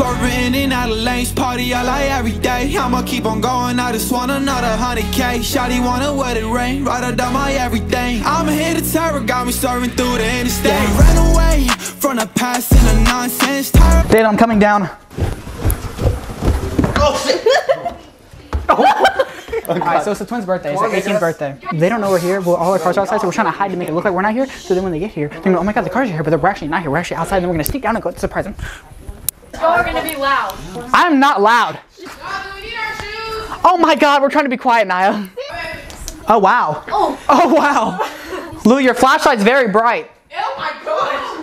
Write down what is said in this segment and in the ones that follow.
Swerving in out of lanes, party all like every day. I'ma keep on going, I just want another hundred K. Shotty wanna wet it rain, right out of my everything. I'm a hit of terror, got me serving through the interstate. Ran away from the past and the nonsense. Tired Dad, I'm coming down. Oh shit! Alright, so it's the twins' birthday. It's their 18th birthday. They don't know we're here. Well, all our cars are outside, so we're trying to hide to make it look like we're not here. So then when they get here, they're gonna, oh my god, the cars are here, but they're actually not here. We're actually outside, and then we're gonna sneak down and go surprise them. Y'all are gonna be loud. I'm not loud. Oh my god, we're trying to be quiet, Naya. Oh wow. Oh. Oh wow. Lou, your flashlight's very bright. Oh my god!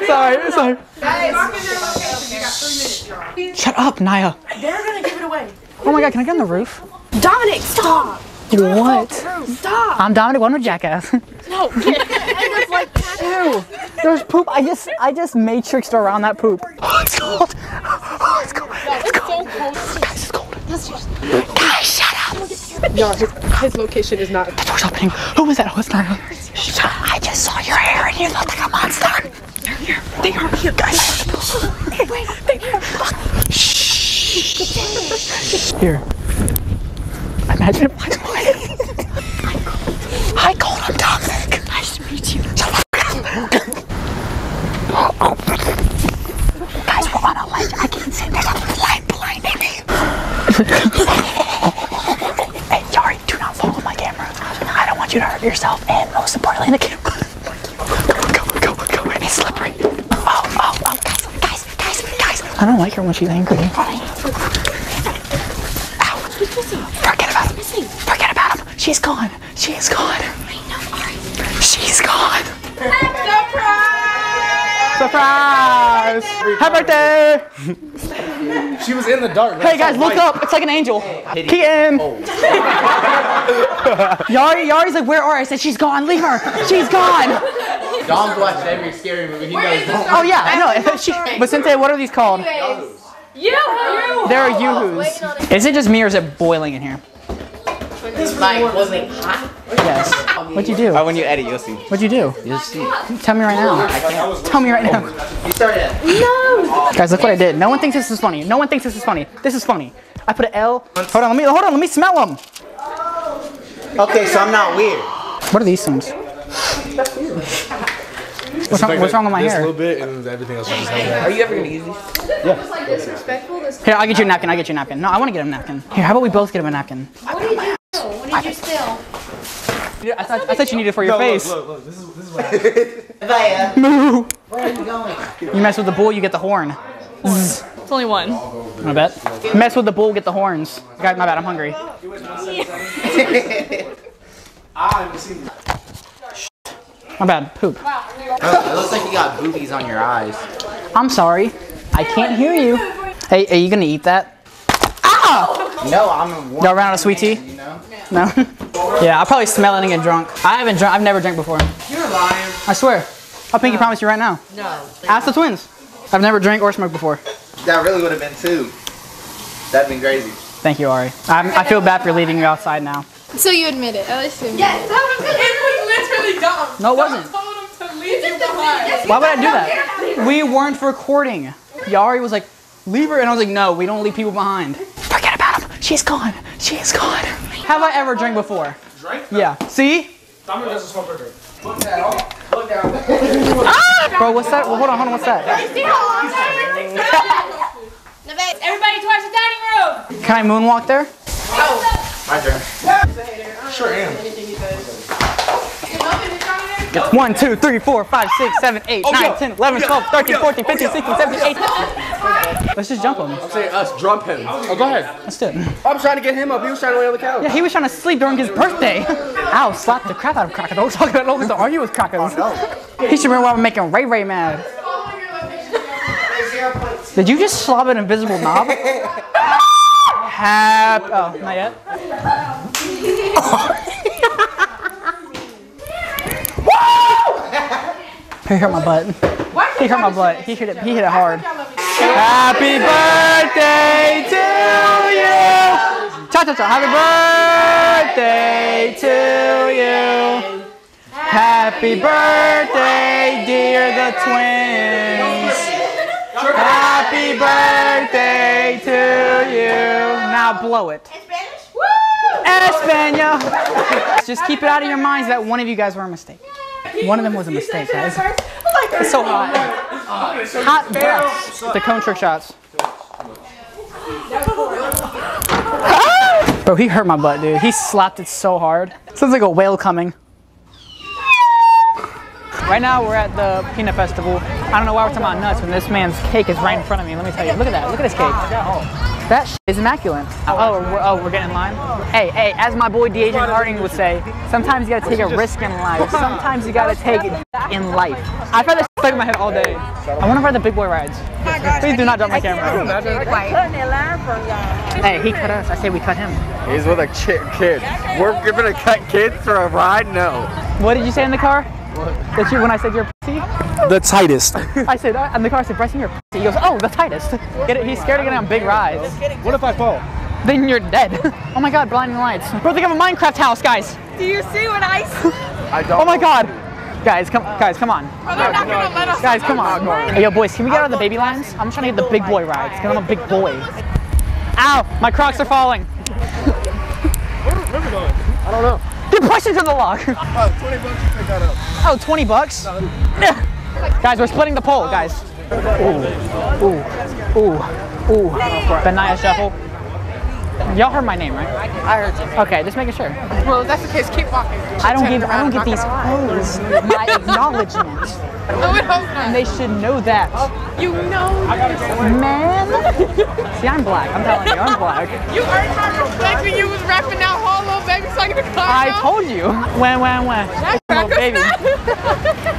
Sorry, sorry. Guys, mark in their location. You got three minutes, y'all. Shut up, Naya. They're gonna give it away. Oh my god, can I get on the roof? Dominic, stop! What? Stop! I'm Dominic, one with Jackass. No, it's like Ew, there's poop. I just, I just matrixed around that poop. Oh, it's cold. Oh, it's cold. It's cold. Guys, it's cold. Guys, shut up. No, his, his location is not. The door's opening. Who was that? Who was that? Shut up. I just saw your hair and you look like a monster. They're here. They are here. Guys. Wait, they're here. Shh. Here. Imagine if I Hi, Cold. I'm Dominic. Nice to meet you. Don't want you to hurt yourself, and most importantly, the camera. Go, go, go, go. It's slippery. Oh, oh, oh, guys, guys, guys, guys. I don't like her when she's angry. Ow. Forget about him. Forget about him. She's gone. She's gone. She's gone. Surprise! Surprise! Happy birthday! She was in the dark. Hey guys, look up. It's like an angel. Keaton. Oh. Yari, Yari's like, where are I? I said, she's gone. Leave her. She's gone. Dom's watched every scary movie. He knows. Oh yeah, I know. She, but Cynthia, what are these called? You! You! There are yoo-hoos. Is it just me or is it boiling in here? This Like, was it hot? Yes. What'd you do? Oh, when you edit, you'll see. What'd you do? You'll see. Tell me right now. I can't. Tell me right now. You started at. No! Guys, look what I did. No one thinks this is funny. No one thinks this is funny. This is funny. I put an L. Hold on, let me hold on, let me smell them. Okay, so I'm not weird. What are these things? What's wrong, what's wrong with my This hair? little bit and everything else is just held Are you ever gonna use these? Here, I'll get you a napkin. I'll get you a napkin. No, I want to get him a napkin. Here, how about we both get him a napkin? What did you do? What did you steal? I thought, I thought you needed it for your face. Look, look, this is this is what happened. Vaya. Moo. Where are you going? You mess with the bull, you get the horn. Zzz. It's only one. I bet. Mess with the bull, get the horns. Guys, my bad. I'm hungry. My bad. Poop. it looks like you got boobies on your eyes. I'm sorry. I can't hear you. Hey, are you gonna eat that? Ah! No, I'm. Y'all ran out of sweet tea? You know. No? yeah, I'll probably smell it and get drunk. I haven't drunk. I've never drank before. You're lying. I swear. I'll pinky promise you right now. No. Ask the twins. I've never drank or smoked before. That really would have been two. That'd been crazy. Thank you, Ari. I'm, I feel bad for leaving you outside now. So you admit it. At least you admit Yes, that was it. was literally dumb. No, it wasn't. Told him to leave you behind. Why would I do that? We weren't recording. Yari was like, leave her. And I was like, no, we don't leave people behind. Forget about him. She's gone. She's gone. Have I ever drank before? Drink? Yeah. See? Dominic doesn't smoke liquor. Ah! Bro, what's that? Well, hold on, hold on. What's that? Everybody towards the dining room. Can I moonwalk there? My turn. Sure am. One, two, three, four, five, six, seven, eight, Oh, nine, yeah. 10, 11, 12, 13, 14, 15, 16, 17, 18. Let's just jump him. Say us, drop him. Oh, go ahead. Let's do it. I'm trying to get him up. He was trying to lay on the couch. Yeah, he was trying to sleep during his birthday. Ow, slap the crap out of Cracker. Don't talk about don't to argue with Cracker. He should remember why I'm making Ray Ray mad. Did you just slob an invisible knob? Hap. Oh, not yet. He hurt my butt. He hurt my butt. He hit it. He hit it hard. Happy birthday to you. Cha cha cha. Happy birthday to you. Happy birthday, dear the twins. Happy birthday to you. Now blow it. Espanol. Just keep it out of your minds that one of you guys were a mistake. One of them was a mistake, guys. It's so hot. Hot breaths. The cone trick shots. Bro, he hurt my butt, dude. He slapped it so hard. Sounds like a whale coming. Right now, we're at the peanut festival. I don't know why we're talking about nuts when this man's cake is right in front of me. Let me tell you. Look at that. Look at his cake. That sh- is immaculate. Oh, we're, oh, we're getting in line? Hey, hey, as my boy D'Aydrian Harding would say, sometimes you gotta take a risk in life. Sometimes you gotta take it in life. I've had this stuck in my head all day. I wanna ride the big boy rides. Please do not drop my camera. Hey, he cut us. I say we cut him. He's with a chi- kid. We're giving a cut kids for a ride? No. What did you say in the car? That you when I said you're a pussy? The tightest. I said uh, in the car. I said, Bryson, you're pussy. He goes, oh, the tightest. Get it? He's scared of getting on big rides. What if I fall? Then you're dead. oh my God, blinding lights. Bro, think of a Minecraft house, guys. Do you see what I see? I don't. Oh my God. Guys, come, guys, come on. Oh, they're not gonna let us. Guys, come on. Hey, yo, boys, can we get out of the baby lines? I'm trying to get the big boy rides, because I'm a big boy. Ow, my Crocs are falling. I don't know. Dude, push into the lock. Oh, 20 bucks to pick that up. Oh, 20 bucks? Guys, we're splitting the pole, guys. Ooh, ooh, ooh, ooh. Benaya Shuffle. Y'all heard my name, right? I heard you. Okay, just making sure. Well, that's the case, keep walking. I don't give, I don't give these hoes my acknowledgement. I would hope not. And they should know that. You know, Man. See, I'm black. I'm telling you, I'm black. you earned my respect when you was rapping out "Hollow Baby" so I could I told you. When, when, when. Little baby.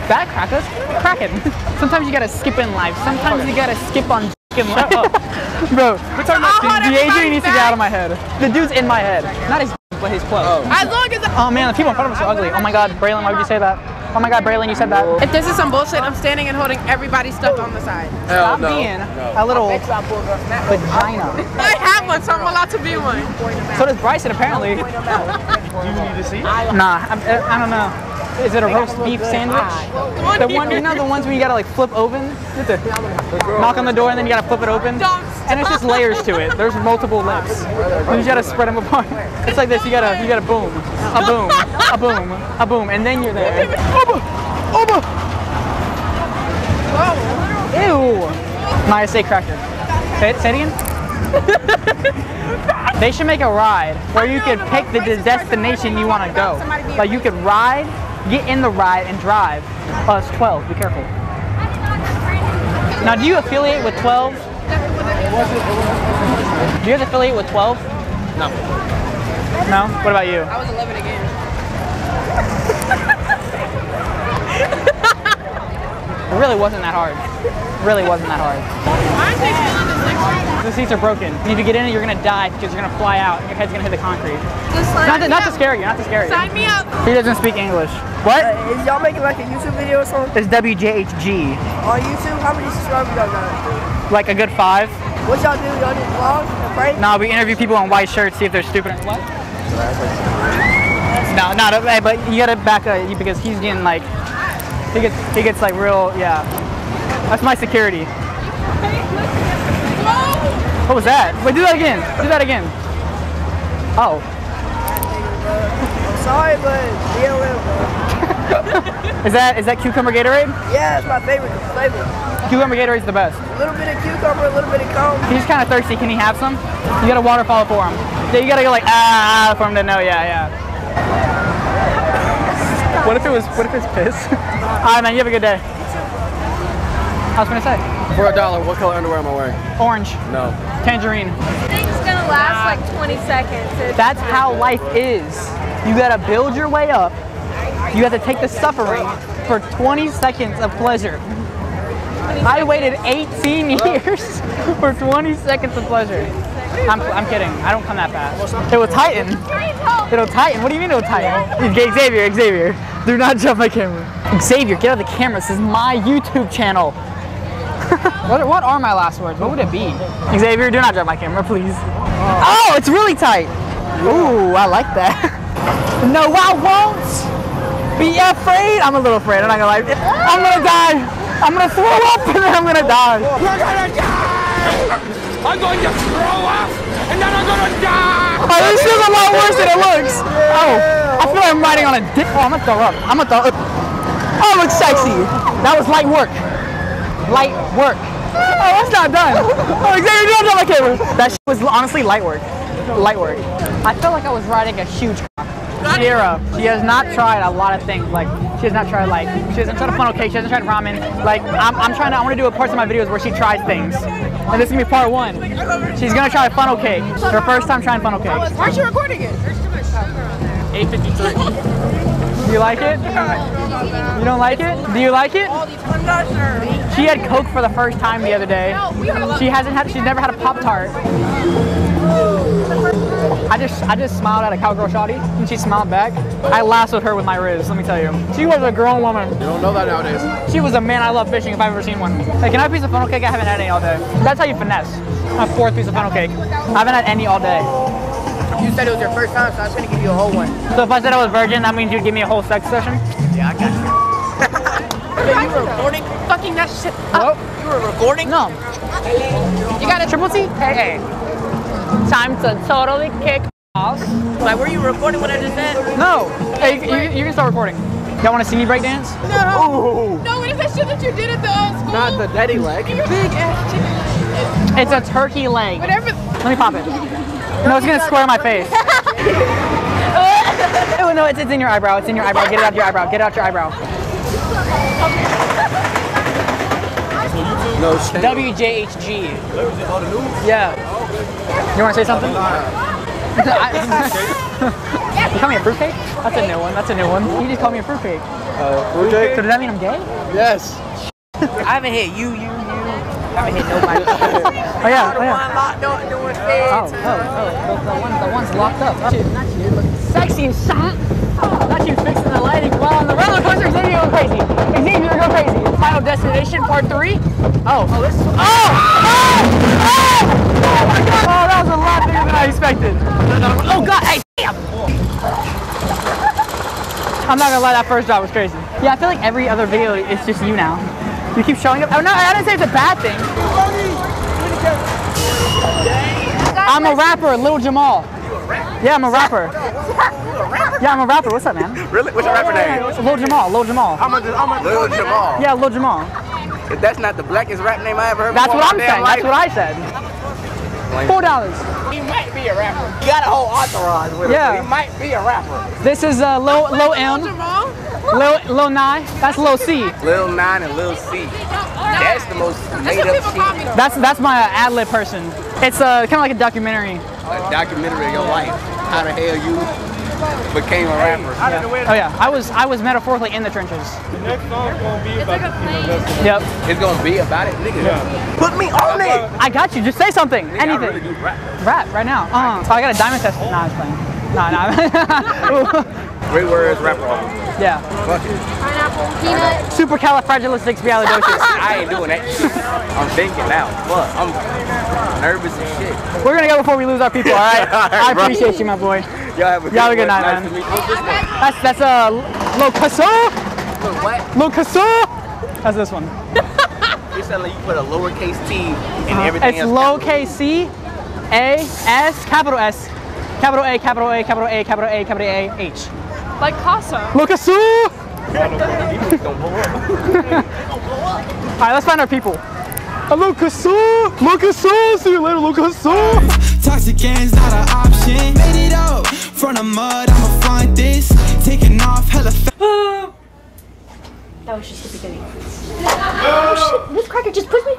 Back crackers? Cracking. Sometimes you gotta skip in life. Sometimes you gotta skip on in life. Bro, we're talking about the, the Adrian needs to get out of my head. The dude's in my head. Not his but his clothes. Oh. As long as Oh man, the people in front of us are ugly. Oh my god, Braylon, why would you say that? Oh my god, Braylon, you said that. if this is some bullshit, I'm standing and holding everybody's stuff on the side. Stop being a little vagina. I have one, so I'm allowed to be one. So does Bryson apparently. do You need to see? Nah, I'm, I don't know. Is it a roast beef sandwich? The one, you know, the ones where you gotta like flip open. You knock on the door and then you gotta flip it open. And it's just layers to it. There's multiple lips. You just gotta spread them apart. It's like this. You gotta, you gotta boom, a boom, a boom, a boom, and then you're there. Oba, oba. Ew. Maya, say cracker. Say it, say it again. They should make a ride where you could pick the the destination you want to go. Like you could ride, get in the ride, and drive. Oh, it's 12. Be careful. Now, do you affiliate with 12? Do you guys affiliate with 12? No. No? What about you? I was 11 again. It really wasn't that hard. It really wasn't that hard. Why aren't they feeling the seats are broken. And if you get in it, you're gonna die because you're gonna fly out and your head's gonna hit the concrete. Not to, not to scare you, not to scare you. Sign me up. He doesn't speak English. What? Uh, is y'all making like a YouTube video or something? It's WJHG. On YouTube? How many subscribers y'all got? Like a good five. What y'all do? Y'all do vlogs and pranks? No, we interview people in white shirts, see if they're stupid. Or what? No, not hey, but you gotta back up because he's getting like, he gets, he gets like real, yeah. That's my security. What was that? Wait, do that again. Do that again. Oh, I'm sorry, but BLM, bro. is that is that cucumber Gatorade? Yeah, it's my favorite flavor. Cucumber Gatorade's the best. A little bit of cucumber, a little bit of coke. He's kind of thirsty. Can he have some? You got a waterfall for him. Yeah, you gotta go like ah for him to know. Yeah, yeah. What if it was? What if it's piss? All right, man. You have a good day. I was gonna say For a dollar, what color underwear am I wearing? orange, No. tangerine. Thing's gonna last like 20 seconds. It's That's how life is. You gotta build your way up. You have to take the suffering for 20 seconds of pleasure. I waited 18 years for 20 seconds of pleasure. I'm, I'm kidding. I don't come that fast. It will tighten. It'll tighten. What do you mean it'll tighten? Xavier, Xavier, do not jump my camera. Xavier, get out of the camera. This is my YouTube channel. what, what are my last words? What would it be? Xavier, do not drop my camera, please. Oh, oh it's really tight. Ooh, I like that. No, I won't be afraid. I'm a little afraid. I'm not gonna lie. I'm gonna die. I'm gonna throw up and then I'm gonna die. We're gonna die. I'm going to throw up, and then I'm gonna die. Oh, this is a lot worse than it looks. Oh, I feel like I'm riding on a dick. Oh, I'm gonna throw up. I'm gonna throw up. Oh, it looks sexy. That was light work. Light work. Oh, that's not done. Oh, Xavier, do not on my camera. That shit was honestly light work. Light work. I felt like I was riding a huge cock. Sierra, she has not tried a lot of things. Like, she has not tried, like, she hasn't tried a funnel cake, she hasn't tried ramen. Like, I'm, I'm trying to, I want to do a parts of my videos where she tries things. And this is gonna be part one. She's gonna try funnel cake. Her first time trying funnel cake. Why aren't you recording it? There's too much cover on there. 853. Do you like it? You don't like it? Do you like it? I'm not sure. She had Coke for the first time the other day. She hasn't had, she's never had a Pop Tart. I just, I just smiled at a cowgirl shawty, and she smiled back. I lassoed her with my Riz, let me tell you. She was a grown woman. You don't know that nowadays. She was a man I love fishing if I've ever seen one. Hey, can I have a piece of funnel cake? I haven't had any all day. That's how you finesse. A fourth piece of funnel cake. I haven't had any all day. You said it was your first time, so I was gonna give you a whole one. So if I said I was virgin, that means you'd give me a whole sex session? Yeah, I got you. yeah, you were recording? Fucking that shit. What? You were recording? No. You got a triple T? Hey, hey. Time to totally kick off. Like, were you recording what I just said? No. Hey, you, you, you can start recording. Y'all want to see me break dance? No. No, what is that shit that you did at the uh, school? Not the daddy leg. Your big ass chicken. It's a turkey leg. Whatever. Let me pop it. No, it's gonna square my face. oh no, it's, it's in your eyebrow. It's in your eyebrow. Get it out your eyebrow. Get it out your eyebrow. No. WJHG. Yeah. You want to say something? you call me a fruitcake? That's a new one. That's a new one. You just called me a fruitcake. Uh, So does that mean I'm gay? Yes. I haven't hit you, you, you. I hit nobody. Oh yeah. Oh yeah. Locked door, doing Oh, feds. oh, oh, the, the, one, the one's locked up. Not you, not you, sexy and shot. Oh, not you fixing the lighting while on the roller coaster. Xavier going crazy. Xavier go crazy. Final destination, part three. Oh, oh, this. Oh, oh, oh, oh my God. Oh, that was a lot bigger than I expected. Oh God, hey, damn. I'm not gonna lie, that first drop was crazy. Yeah, I feel like every other video is just you now. You keep showing up. Oh no, I didn't say it's a bad thing. I'm a rapper, Little Jamal. Yeah, I'm a rapper. Yeah, I'm a rapper. What's up, man? Really? What's your rapper name? Lil Jamal, Lil Jamal. I'm a, I'm a Lil Jamal. Yeah, Lil Jamal. If that's not the blackest rap name I ever heard That's what I'm saying. damn That's what. I said. Four dollars. He might be a rapper. You got a whole entourage with Yeah. him. He might be a rapper. This is uh, Lil Lil M, Jamal? Lil Lil Nye. That's Lil C. Lil Nine and Lil C. That's the most That's made up people shit. That's that's my uh, ad lib person. It's uh, kind of like a documentary. A documentary of your life. How the hell you became a rapper. Oh yeah, I was I was metaphorically in the trenches. It's like a plane. Yep. It's gonna be about it, nigga. Put me on it. I got you. Just say something. Nigga, I really Anything. do rap. Rap right now. Uh, so I got a diamond test. Nah, I'm playing. Nah, nah. Three words, rapper. yeah. Fuck it. Pineapple, peanut. Supercalifragilisticexpialidocious. I ain't doing that shit. I'm thinking now. Fuck. I'm nervous and shit. We're gonna go before we lose our people. All right. All right, I bro. appreciate you, my boy. Y'all have a good, Y'all have a good night, nice man. To meet you. What's this one? That's that's a uh, Lo Look, what? Lo Casso. That's this one. You sound like you put a lowercase t in everything It's lowercase C, A, S, capital S, capital A, capital A, capital A, capital A, capital A, H. Like Casa. Lo Casso. Don't blow up. All right, let's find our people. Lo Casso. Lo Casso. See you later, Lo Casso. Toxic game's not an option. Made it up from the mud, I'ma find this. Taking off hella fast. Ah! That was just the beginning. Oh shit, this cracker just pushed me.